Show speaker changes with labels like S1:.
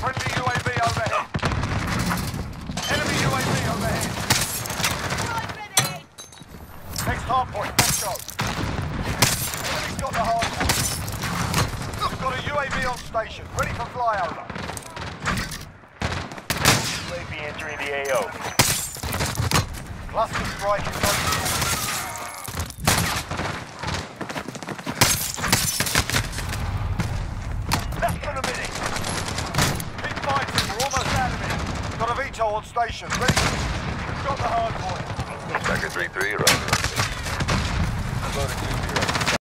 S1: Friendly UAV overhead. Enemy UAV overhead. Next hard point, let's go. Enemy's got the hard point. Got a UAV on station, ready for flyover.
S2: UAV entering the AO.
S1: Cluster strike is here. Got a VTOL on station, ready? Got the hard point.
S3: Tracker 3-3, roger.
S1: Loading 2-0.